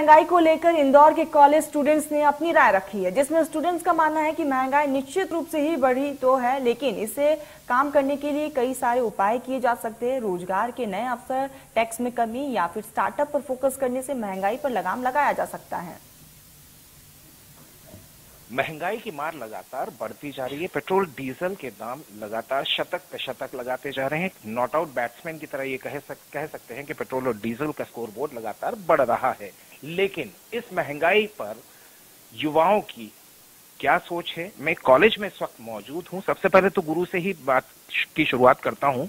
महँगाई को लेकर इंदौर के कॉलेज स्टूडेंट्स ने अपनी राय रखी है, जिसमें स्टूडेंट्स का मानना है कि महँगाई निश्चित रूप से ही बढ़ी तो है, लेकिन इसे काम करने के लिए कई सारे उपाय किए जा सकते हैं। रोज़गार के नए अवसर, टैक्स में कमी या फिर स्टार्टअप पर फोकस करने से महँगाई पर लगाम लगाया जा सकता है। महँगाई की मार लगातार बढ़ती जा रही है। पेट्रोल डीजल के दाम लगातार शतक पे शतक लगाते जा रहे हैं। नॉट आउट बैट्समैन की तरह ये कह सक, कह सकते हैं कि पेट्रोल और डीजल का स्कोर बोर्ड लगातार बढ़ रहा है। लेकिन इस महँगाई पर युवाओं की क्या सोच है? मैं कॉलेज में इस वक्त मौजूद हूँ। सबसे पहले तो गुरु से ही बात की शुरुआत करता हूँ।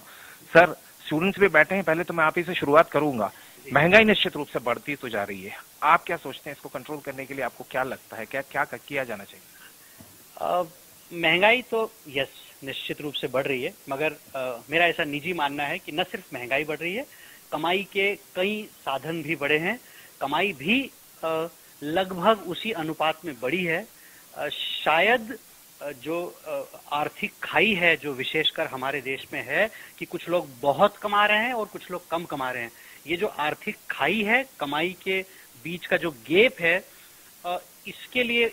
सर स्टूडेंट्स भी बैठे हैं। पहले तो मैं आप ही से शुरुआत करूँगा। महँगाई निश्चित रूप से बढ़ती तो जा रही है। आप क्या सोचते हैं इसको कंट्रोल करने के लिए आपको क्या लगता है? क्या क्या किया जाना चाहिए? महँगाई तो यस निश्चित रूप से बढ़ रही है मगर आ, मेरा ऐसा निजी मानना है कि न सिर्फ़ महँगाई बढ़ रही है कमाई के कई साधन भी बढ़े हैं। कमाई भी लगभग उसी अनुपात में बढ़ी है। आ, शायद जो आर्थिक खाई है, जो विशेषकर हमारे देश में है, कि कुछ लोग बहुत कमा रहे हैं और कुछ लोग कम कमा रहे हैं। ये जो आर्थिक खाई है, कमाई के बीच का जो गेप है इसके लिए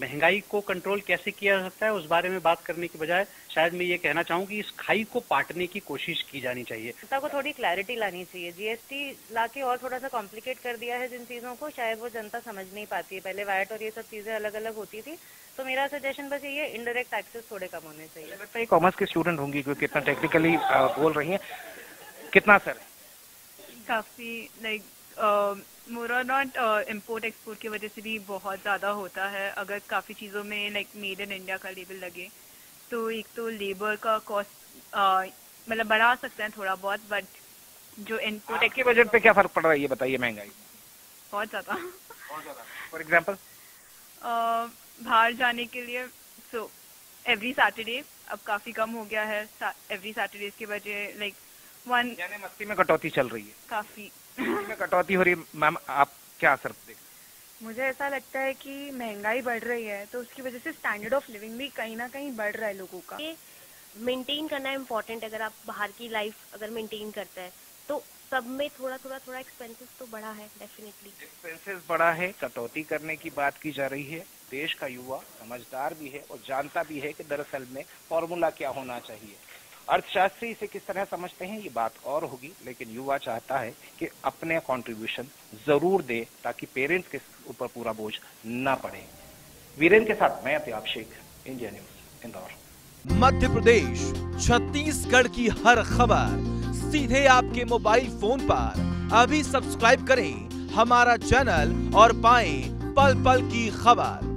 महँगाई को कंट्रोल कैसे किया जा सकता है उस बारे में बात करने के बजाय शायद मैं ये कहना चाहूँ कि इस खाई को पाटने की कोशिश की जानी चाहिए। जनता को थोड़ी क्लैरिटी लानी चाहिए। जीएसटी लाके और थोड़ा सा कॉम्प्लिकेट कर दिया है जिन चीज़ों को शायद वो जनता समझ नहीं पाती है। पहले वाइट और ये सब चीज़ें अलग अलग होती थी तो मेरा सजेशन बस ये है इनडायरेक्ट टैक्सेस थोड़े कम होने चाहिए। लगता है कॉमर्स के स्टूडेंट होंगी क्योंकि इतना टेक्निकली बोल रही है। कितना सर काफ़ी like more not import export की वजह से भी बहुत ज़्यादा होता है। अगर काफ़ी चीज़ों में लाइक मेड इन इंडिया का लेबल लगे तो एक तो लेबर का कॉस्ट मतलब बढ़ा सकते हैं थोड़ा बहुत बट जो इनपुट के बजट पे क्या फ़र्क पड़ रहा है? ये बताइए महँगाई। बहुत ज़्यादा। फॉर एग्ज़ाम्पल बाहर जाने के लिए सो एवरी सैटरडे अब काफ़ी कम हो गया है। एवरी सैटरडे के बजाय लाइक वन यानी मस्ती में कटौती चल रही है। काफ़ी। में कटौती हो रही है। मैम आप क्या असर देख मुझे ऐसा लगता है कि महँगाई बढ़ रही है तो उसकी वजह से स्टैंडर्ड ऑफ़ लिविंग भी कहीं ना कहीं बढ़ रहा है लोगों का। मेंटेन करना इम्पोर्टेंट अगर आप बाहर की लाइफ अगर मेंटेन करते हैं तो सब में थोड़ा थोड़ा थोड़ा एक्सपेंसेस तो बढ़ा है डेफिनेटली एक्सपेंसेस बढ़ा है कटौती करने की बात की जा रही है। देश का युवा समझदार भी है और जानता भी है कि दरअसल में फॉर्मूला क्या होना चाहिए। अर्थशास्त्री इसे किस तरह समझते हैं, ये बात और होगी, लेकिन युवा चाहता है कि अपने कंट्रीब्यूशन ज़रूर दे ताकि पेरेंट्स के ऊपर पूरा बोझ न पड़े। वीरेंद्र के साथ मैं अत्याप शेख इंडिया न्यूज़ इंदौर। मध्य प्रदेश छत्तीसगढ़ की हर खबर, सीधे आपके मोबाइल फ़ोन पर। अभी सब्सक्राइब करें हमारा चैनल और पाएँ पल पल की खबर।